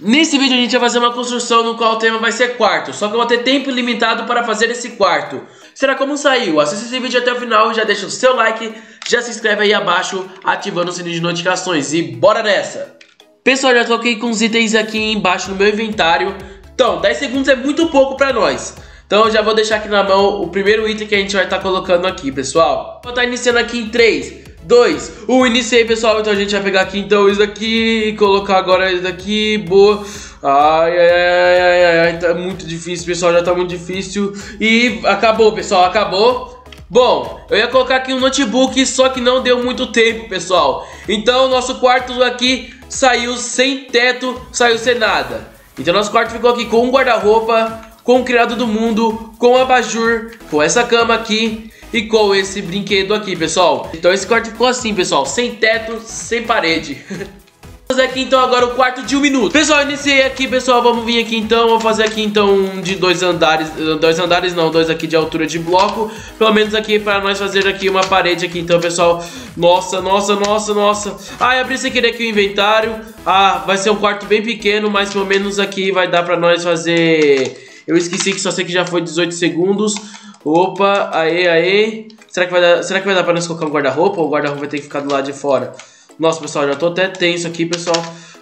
Nesse vídeo a gente vai fazer uma construção no qual o tema vai ser quarto, só que eu vou ter tempo limitado para fazer esse quarto. Será como saiu? Assista esse vídeo até o final, já deixa o seu like, já se inscreve aí abaixo, ativando o sininho de notificações e bora nessa! Pessoal, já coloquei com os itens aqui embaixo no meu inventário, então 10 segundos é muito pouco para nós. Então eu já vou deixar aqui na mão o primeiro item que a gente vai estar tá colocando aqui, pessoal. Vou estar tá iniciando aqui em 3, 2, 1, iniciei pessoal, então a gente vai pegar aqui então isso daqui, colocar agora isso daqui, boa, ai, ai, ai, ai, ai, tá muito difícil pessoal, já tá muito difícil, e acabou pessoal, acabou, Bom, eu ia colocar aqui um notebook, só que não deu muito tempo, pessoal. Então, nosso quarto aqui saiu sem teto, saiu sem nada. Então, nosso quarto ficou aqui com um guarda-roupa, com o criado do mundo, com abajur, com essa cama aqui com esse brinquedo aqui, pessoal. Então esse quarto ficou assim, pessoal, sem teto, sem parede. Vamos aqui então agora o quarto de um minuto. Pessoal, iniciei aqui, pessoal, vamos vir aqui então. Vou fazer aqui então um de dois andares. Dois andares não, dois aqui de altura de bloco. Pelo menos aqui para nós fazer aqui uma parede aqui então, pessoal. Nossa, nossa, nossa, nossa. Ah, abri sem querer aqui o inventário. Ah, vai ser um quarto bem pequeno Mas pelo menos aqui vai dar para nós fazer. Eu esqueci que só sei que já foi 18 segundos Opa, aê, aê. Será que vai dar, será que vai dar pra nós colocar um guarda-roupa ou o guarda-roupa vai ter que ficar do lado de fora? Nossa, pessoal, já tô até tenso aqui, pessoal.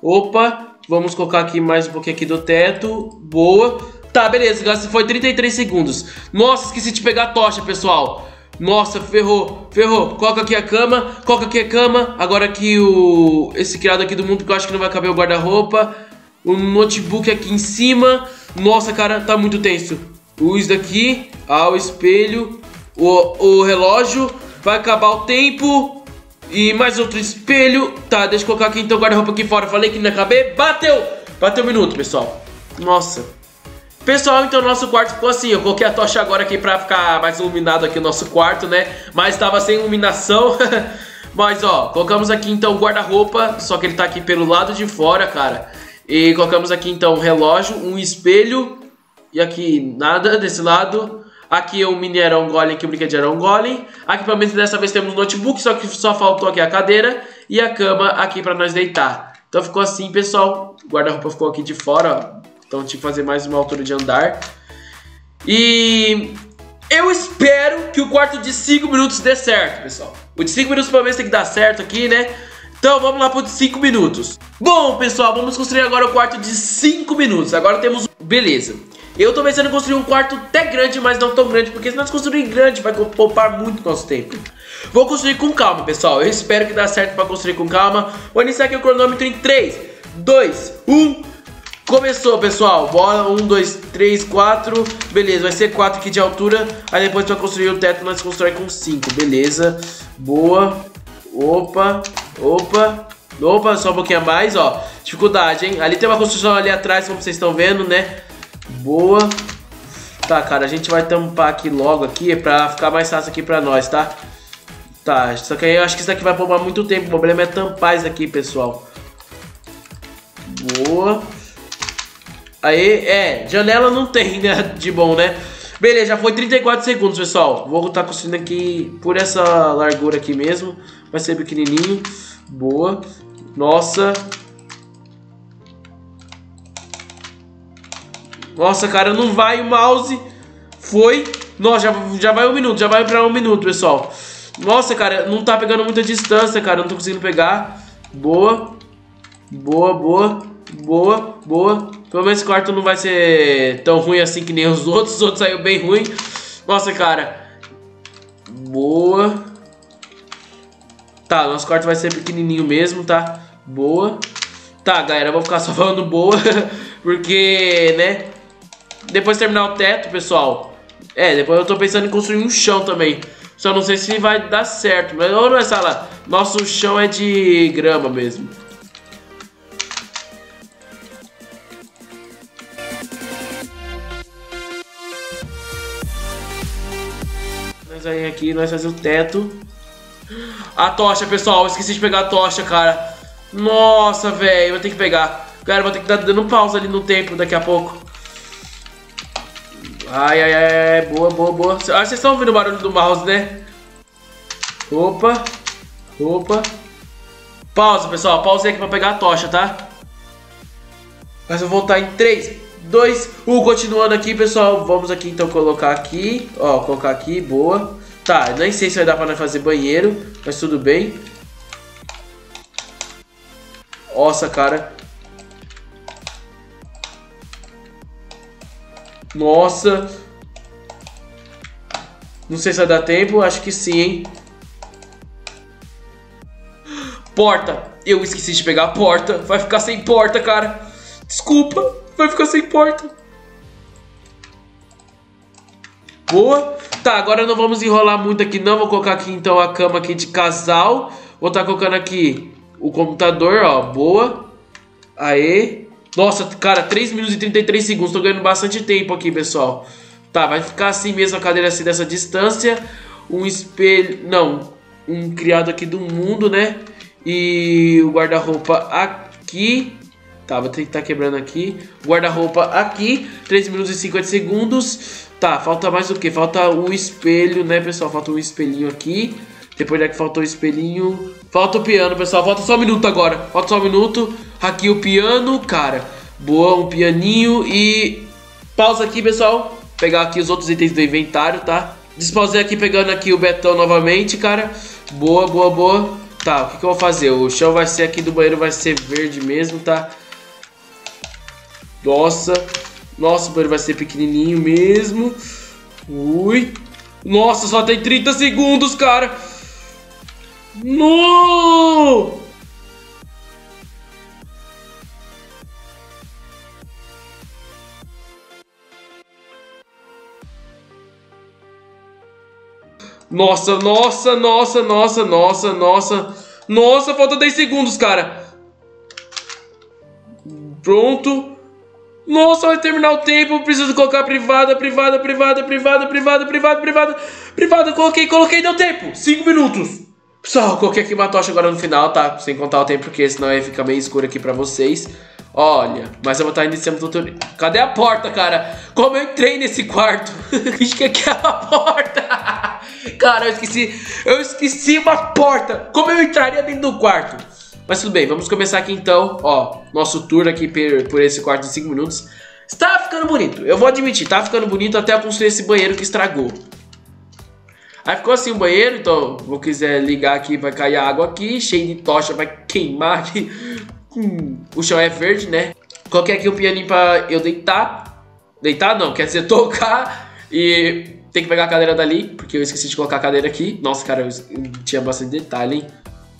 Opa, vamos colocar aqui mais um pouquinho aqui do teto. Boa. Tá, beleza, foi 33 segundos. Nossa, esqueci de pegar a tocha, pessoal. Nossa, ferrou, ferrou. Coloca aqui a cama, coloca aqui a cama. Agora aqui o... esse criado aqui do mundo que eu acho que não vai caber o guarda-roupa. O notebook aqui em cima. Nossa, cara, tá muito tenso. Luz daqui, ao espelho, o, o relógio, vai acabar o tempo e mais outro espelho. Tá, deixa eu colocar aqui então o guarda-roupa aqui fora. Falei que não ia caber, bateu! Bateu um minuto, pessoal. Nossa. Pessoal, então nosso quarto ficou assim, eu coloquei a tocha agora aqui pra ficar mais iluminado aqui o nosso quarto, né? Mas tava sem iluminação, mas ó, colocamos aqui então o guarda-roupa, só que ele tá aqui pelo lado de fora, cara. E colocamos aqui então um relógio, um espelho e aqui nada desse lado. Aqui é o mini Aeron Golem, que o brinquedo Aeron Golem. Aqui pelo menos dessa vez temos notebook, só que só faltou aqui a cadeira. E a cama aqui pra nós deitar. Então ficou assim, pessoal. O guarda-roupa ficou aqui de fora, ó. Então tive que fazer mais uma altura de andar. E eu espero que o quarto de 5 minutos dê certo, pessoal. O de 5 minutos pelo menos tem que dar certo aqui, né? Então vamos lá pro de 5 minutos. Bom, pessoal, vamos construir agora o quarto de 5 minutos. Agora temos... Beleza. Eu tô pensando em construir um quarto até grande, mas não tão grande, porque se nós construir grande vai poupar muito nosso tempo. Vou construir com calma, pessoal. Eu espero que dê certo para construir com calma. Vou iniciar aqui o cronômetro em 3, 2, 1. Começou, pessoal. Bora, 1, 2, 3, 4. Beleza, vai ser 4 aqui de altura. Aí depois para construir o teto, nós constrói com 5. Beleza. Boa. Opa, opa. Opa, só um pouquinho a mais, ó. Dificuldade, hein? Ali tem uma construção ali atrás, como vocês estão vendo, né? Boa. Tá, cara, a gente vai tampar aqui logo aqui pra ficar mais fácil aqui pra nós, tá? Tá, só que aí eu acho que isso aqui vai poupar muito tempo. O problema é tampar isso aqui, pessoal. Boa. Aí, é, janela não tem, né, de bom, né? Beleza, já foi 34 segundos, pessoal. Vou estar tá construindo aqui por essa largura aqui mesmo. Vai ser pequenininho. Boa. Nossa, Nossa, cara, não vai o mouse. Foi. Nossa, já, já vai um minuto, já vai pra um minuto, pessoal. Nossa, cara, não tá pegando muita distância, cara. Não tô conseguindo pegar. Boa. Boa, boa. Boa, boa. Pelo menos esse quarto não vai ser tão ruim assim que nem os outros. Os outros saiu bem ruim. Nossa, cara. Boa. Tá, nosso quarto vai ser pequenininho mesmo, tá? Boa. Tá, galera, eu vou ficar só falando boa. porque, né? Depois terminar o teto, pessoal. É, depois eu tô pensando em construir um chão também. Só não sei se vai dar certo. Mas ou não é sala. Nosso chão é de grama mesmo. Nós aí aqui, nós fazemos o teto. A tocha, pessoal. Esqueci de pegar a tocha, cara. Nossa, velho. Vou ter que pegar. Cara, vou ter que dar dando pausa ali no tempo daqui a pouco. Ai, ai, ai, boa, boa, boa. Ah, vocês estão ouvindo o barulho do mouse, né? Opa, opa. Pausa, pessoal. Pausa aqui pra pegar a tocha, tá? Mas eu vou voltar em 3, 2, 1. Continuando aqui, pessoal. Vamos aqui então colocar aqui. Ó, colocar aqui, boa. Tá, nem sei se vai dar pra fazer banheiro, mas tudo bem. Nossa, cara. Nossa. Não sei se vai dar tempo, acho que sim, hein? Porta. Eu esqueci de pegar a porta. Vai ficar sem porta, cara. Desculpa. Vai ficar sem porta. Boa. Tá, agora não vamos enrolar muito aqui não. Vou colocar aqui então a cama aqui de casal. Vou estar tá colocando aqui o computador, ó. Boa. Aê. Nossa, cara, 3 minutos e 33 segundos. Tô ganhando bastante tempo aqui, pessoal. Tá, vai ficar assim mesmo a cadeira assim dessa distância. Um espelho... Não, um criado aqui do mundo, né? E o guarda-roupa aqui. Tá, vou ter que estar tá quebrando aqui. Guarda-roupa aqui. 3 minutos e 50 segundos. Tá, falta mais o que? Falta o espelho, né, pessoal? Falta um espelhinho aqui. Depois daqui faltou o espelhinho. Falta o piano, pessoal. Falta só um minuto agora. Falta só um minuto. Aqui o piano, cara. Boa, um pianinho. E pausa aqui, pessoal. Pegar aqui os outros itens do inventário, tá? Despausei aqui pegando aqui o betão novamente, cara. Boa, boa, boa. Tá, o que, que eu vou fazer? O chão vai ser aqui do banheiro, vai ser verde mesmo, tá? Nossa. Nossa, o banheiro vai ser pequenininho mesmo. Ui. Nossa, só tem 30 segundos, cara. No! Nossa, nossa, nossa, nossa, nossa, nossa. Nossa, falta 10 segundos, cara. Pronto. Nossa, vai terminar o tempo. Preciso colocar privada, privada, privada, privada, privada, privada, privada. Privada, coloquei, coloquei, deu tempo. 5 minutos. Pessoal, coloquei aqui uma tocha agora no final, tá? Sem contar o tempo, porque senão ia ficar meio escuro aqui pra vocês. Olha, mas eu vou estar iniciando o tutorial. Cadê a porta, cara? Como eu entrei nesse quarto? Acho que aqui é a porta. Cara, eu esqueci. Eu esqueci uma porta. Como eu entraria dentro do quarto? Mas tudo bem, vamos começar aqui então. Ó, nosso tour aqui por, por esse quarto de 5 minutos. Está ficando bonito. Eu vou admitir, tá ficando bonito até eu construir esse banheiro que estragou. Aí ficou assim o banheiro, então vou quiser ligar aqui, vai cair água aqui, cheio de tocha, vai queimar aqui. Hum, o chão é verde, né? Coloquei aqui o um pianinho pra eu deitar. Deitar não, quer dizer tocar e tem que pegar a cadeira dali, porque eu esqueci de colocar a cadeira aqui. Nossa, cara, eu tinha bastante detalhe, hein?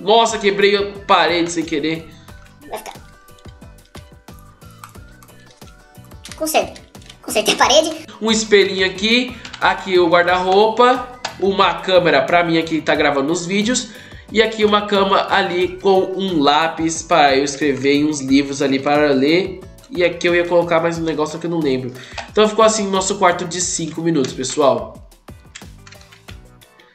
Nossa, quebrei a parede sem querer. Conserto. Consertei a parede. Um espelhinho aqui. Aqui o guarda-roupa uma câmera para mim aqui tá gravando os vídeos e aqui uma cama ali com um lápis para eu escrever e uns livros ali para ler. E aqui eu ia colocar mais um negócio que eu não lembro. Então ficou assim nosso quarto de 5 minutos, pessoal.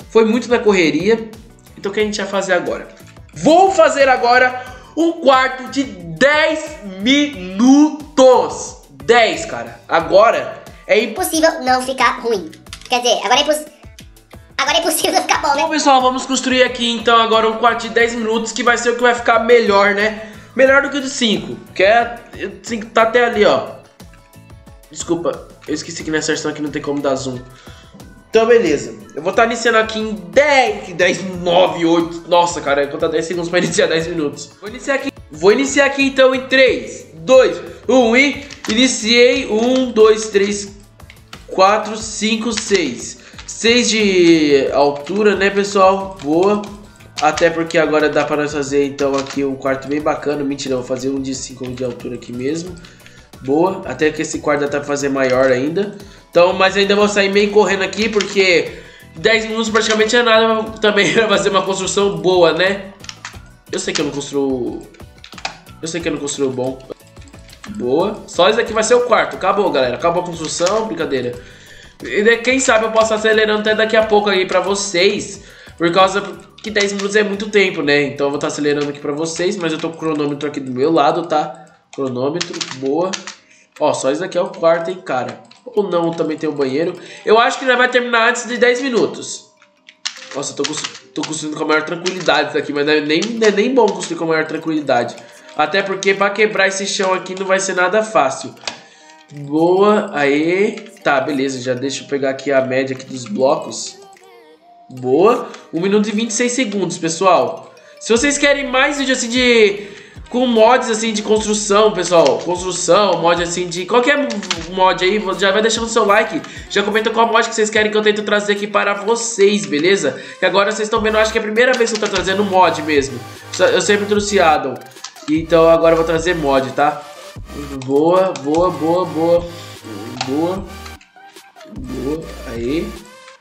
Foi muito na correria. Então o que a gente vai fazer agora? Vou fazer agora um quarto de 10 minutos. 10, cara. Agora é impossível não ficar ruim. Quer dizer, agora é impossível Agora é impossível ficar bom, né? Bom, pessoal, vamos construir aqui então agora um quarto de 10 minutos que vai ser o que vai ficar melhor, né? Melhor do que o de 5, que é... 5 tá até ali, ó. Desculpa, eu esqueci que nessa versão aqui não tem como dar zoom. Então, beleza. Eu vou estar tá iniciando aqui em 10, 10, 9, 8... Nossa, cara, eu vou contar 10 segundos pra iniciar 10 minutos. Vou iniciar aqui, vou iniciar aqui então em 3, 2, 1 e... Iniciei 1, 2, 3, 4, 5, 6... 6 de altura, né, pessoal? Boa. Até porque agora dá para nós fazer, então, aqui um quarto bem bacana. Mentira, vou fazer um de 5 de altura aqui mesmo. Boa. Até que esse quarto dá para fazer maior ainda. Então, mas ainda vou sair meio correndo aqui, porque 10 minutos praticamente é nada também para fazer uma construção boa, né? Eu sei que eu não construo... Eu sei que eu não construo bom. Boa. Só esse aqui vai ser o quarto. Acabou, galera. Acabou a construção. Brincadeira. Quem sabe eu posso acelerando até daqui a pouco aí pra vocês. Por causa que 10 minutos é muito tempo, né? Então eu vou estar tá acelerando aqui pra vocês. Mas eu tô com o cronômetro aqui do meu lado, tá? Cronômetro, boa. Ó, só isso aqui é o quarto, hein, cara. Ou não, também tem o banheiro. Eu acho que já vai terminar antes de 10 minutos. Nossa, eu tô, tô construindo com a maior tranquilidade isso aqui. Mas não é nem, não é nem bom construir com a maior tranquilidade. Até porque pra quebrar esse chão aqui não vai ser nada fácil. Boa, aí. Tá, beleza, já deixa eu pegar aqui a média aqui dos blocos. Boa. 1 minuto e 26 segundos, pessoal. Se vocês querem mais vídeo assim de com mods assim de construção, pessoal. Construção, mod assim de qualquer mod aí, já vai deixando seu like. Já comenta qual mod que vocês querem que eu tente trazer aqui para vocês, beleza? Que agora vocês estão vendo, acho que é a primeira vez que eu tô trazendo mod mesmo. Eu sempre trouxe Adam. Então agora eu vou trazer mod, tá? Boa, boa, boa, boa. Boa. Boa. Aí.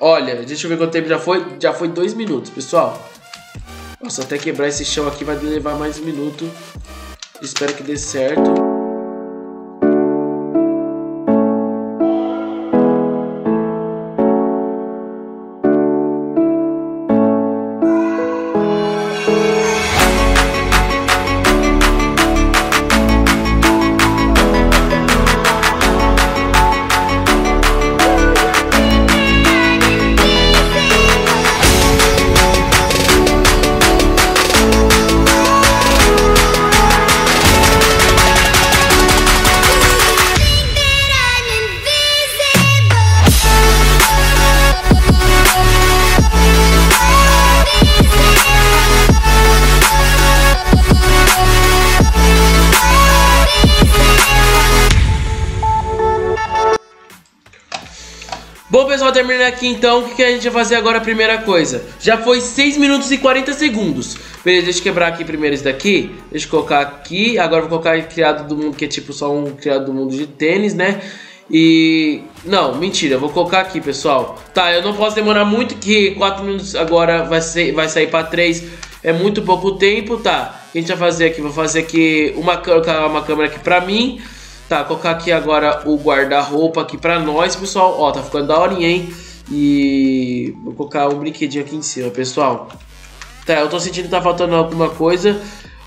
Olha, deixa eu ver quanto tempo já foi. Já foi dois minutos, pessoal. Nossa, até quebrar esse chão aqui vai levar mais um minuto. Espero que dê certo. Aqui então, o que, que, a gente vai fazer agora? A primeira coisa. Já foi 6 minutos e 40 segundos. Beleza, deixa eu quebrar aqui primeiro esse daqui. Deixa eu colocar aqui. Agora vou colocar criado do mundo, que é tipo só um criado do mundo de tênis, né? E... Não, mentira, vou colocar aqui, pessoal. Tá, eu não posso demorar muito, que 4 minutos agora vai, ser, vai sair pra 3. É muito pouco tempo, tá? O que a gente vai fazer aqui? Vou fazer aqui uma, uma câmera aqui pra mim. Tá, colocar aqui agora o guarda-roupa aqui pra nós, pessoal. Ó, tá ficando daorinha, hein? E vou colocar um brinquedinho aqui em cima, pessoal. Tá, eu tô sentindo que tá faltando alguma coisa.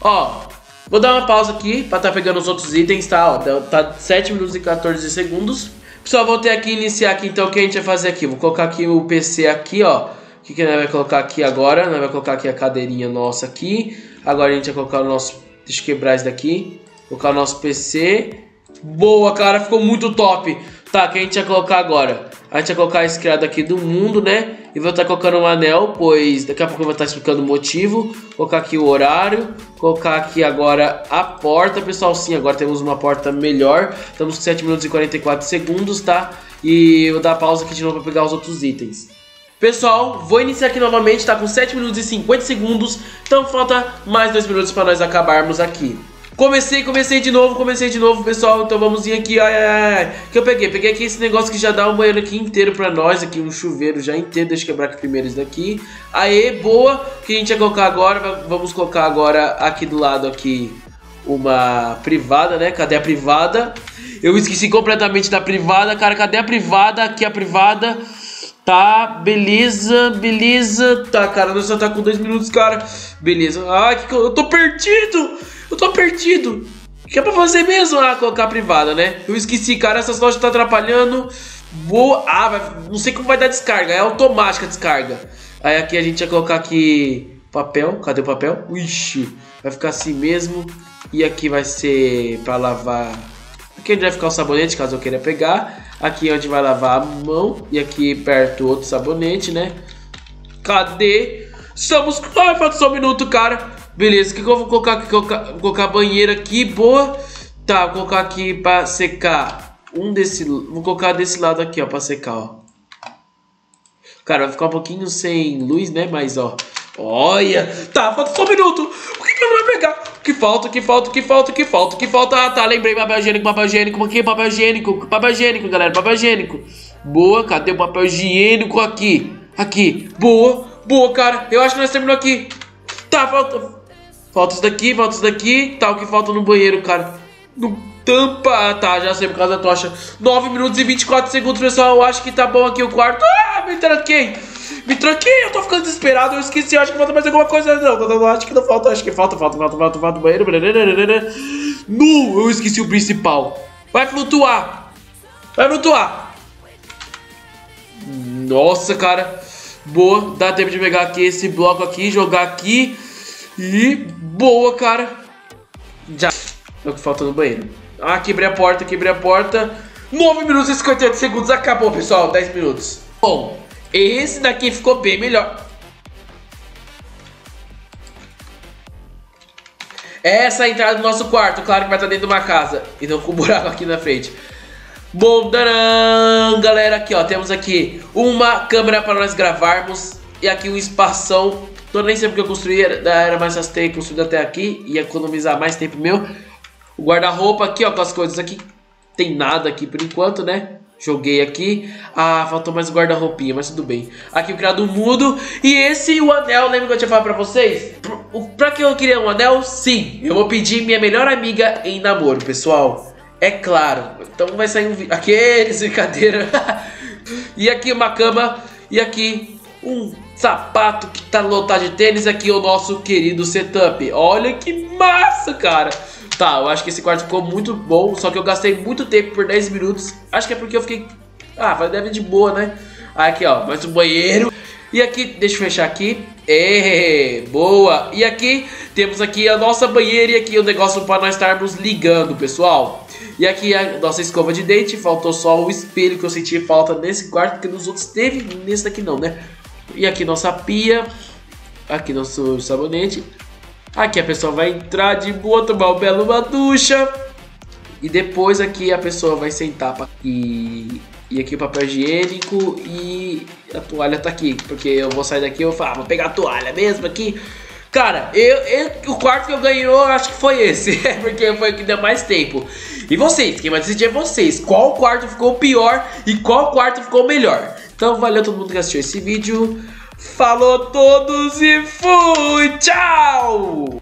Ó, vou dar uma pausa aqui pra tá pegando os outros itens, tá? Ó, tá 7 minutos e 14 segundos. Pessoal, vou ter aqui iniciar aqui então o que a gente vai fazer aqui. Vou colocar aqui o PC aqui, ó. O que, que a gente vai colocar aqui agora? Nós vai colocar aqui a cadeirinha nossa aqui. Agora a gente vai colocar o nosso... Deixa eu quebrar isso daqui. Colocar o nosso PC. Boa, cara, ficou muito top. Tá, que a gente vai colocar agora? A gente vai colocar esse criado aqui do mundo, né? E vou estar colocando um anel, pois daqui a pouco eu vou estar explicando o motivo. Colocar aqui o horário. Colocar aqui agora a porta, pessoal. Sim, agora temos uma porta melhor. Estamos com 7 minutos e 44 segundos, tá? E vou dar pausa aqui de novo para pegar os outros itens. Pessoal, vou iniciar aqui novamente, tá com 7 minutos e 50 segundos. Então falta mais 2 minutos para nós acabarmos aqui. Comecei, comecei de novo, comecei de novo, pessoal. Então vamos ir aqui, ai, ai, ai. que eu peguei? Peguei aqui esse negócio que já dá um banheiro aqui inteiro pra nós, aqui um chuveiro já inteiro. Deixa eu quebrar aqui primeiro isso daqui. Aê, boa. O que a gente vai colocar agora? Vamos colocar agora aqui do lado aqui uma privada, né? Cadê a privada? Eu esqueci completamente da privada, cara. Cadê a privada? Aqui a privada. Tá, beleza, beleza. Tá, cara, nós só tá com dois minutos, cara. Beleza. Ai, que eu tô perdido. Eu tô perdido. O que é pra fazer mesmo? Ah, colocar privada, né? Eu esqueci, cara. Essas lojas tá atrapalhando. Boa. Ah, vai... não sei como vai dar descarga. É automática a descarga. Aí aqui a gente vai colocar aqui papel. Cadê o papel? Ixi, vai ficar assim mesmo. E aqui vai ser pra lavar. Aqui onde vai ficar o sabonete, caso eu queira pegar. Aqui onde vai lavar a mão. E aqui perto outro sabonete, né? Cadê? Estamos. Ai, falta só um minuto, cara. Beleza, o que, que, eu vou colocar aqui? Colocar, vou colocar banheira aqui, boa. Tá, vou colocar aqui pra secar. Um desse. Vou colocar desse lado aqui, ó, pra secar, ó. Cara, vai ficar um pouquinho sem luz, né? Mas, ó. Olha! Tá, falta só um minuto! O que, que eu vou pegar? Que falta, que falta, que falta, que falta, que falta? Ah, tá, lembrei, papel higiênico, papel higiênico, aqui, papel higiênico, papel higiênico, galera, papel higiênico. Boa, cadê o papel higiênico aqui? Aqui, boa, boa, cara, eu acho que nós terminamos aqui. Tá, falta, Falta isso daqui, falta isso daqui. Tá, o que falta no banheiro, cara? No tampa. Ah, tá, já sei por causa da tocha. 9 minutos e 24 segundos, pessoal. Eu acho que tá bom aqui o quarto. Ah, me tranquei. Me tranquei, eu tô ficando desesperado. Eu esqueci, eu acho que falta mais alguma coisa. Não, acho que não falta. Acho que falta, falta, falta, falta, falta banheiro. Não, eu esqueci o principal. Vai flutuar. Vai flutuar. Nossa, cara. Boa, dá tempo de pegar aqui esse bloco aqui, jogar aqui. E boa, cara. Já é o que falta no banheiro. Ah, quebrei a porta, quebrei a porta. 9 minutos e 58 segundos, acabou, pessoal. 10 minutos. Bom, esse daqui ficou bem melhor. Essa é a entrada do nosso quarto, claro que vai estar dentro de uma casa. E não com um buraco aqui na frente. Bom, daran, galera, aqui ó, temos aqui uma câmera para nós gravarmos. E aqui um espação. Tô nem sei porque eu construí, era mais fácil ter construído até aqui. E economizar mais tempo meu. O guarda-roupa aqui, ó, com as coisas aqui. Tem nada aqui por enquanto, né? Joguei aqui. Ah, faltou mais guarda-roupinha, mas tudo bem. Aqui o criado mudo. E esse o anel, lembra que eu tinha falado pra vocês? Pra que eu queria um anel? Sim, eu vou pedir minha melhor amiga em namoro, pessoal. É claro. Então vai sair um vídeo. Aqueles, brincadeira. e aqui uma cama. E aqui um sapato que tá lotado de tênis. Aqui o nosso querido setup. Olha que massa, cara. Tá, eu acho que esse quarto ficou muito bom, só que eu gastei muito tempo por 10 minutos. Acho que é porque eu fiquei... Ah, vai deve de boa, né? Aqui, ó, mais um banheiro. E aqui, deixa eu fechar aqui. É, boa. E aqui, temos aqui a nossa banheira e aqui o negócio para nós estarmos ligando, pessoal. E aqui a nossa escova de dente, faltou só o espelho que eu senti falta nesse quarto, porque nos outros teve, nesse daqui não, né? E aqui nossa pia, aqui nosso sabonete. Aqui a pessoa vai entrar de boa, tomar um belo uma ducha. E depois aqui a pessoa vai sentar e, e aqui o papel higiênico e a toalha tá aqui. Porque eu vou sair daqui e eu falo, ah, vou pegar a toalha mesmo aqui. Cara, eu, eu, o quarto que eu ganhei, eu acho que foi esse. porque foi o que deu mais tempo. E vocês, quem vai decidir é vocês. Qual quarto ficou pior e qual quarto ficou melhor. Então valeu todo mundo que assistiu esse vídeo. Falou todos e fui! Tchau!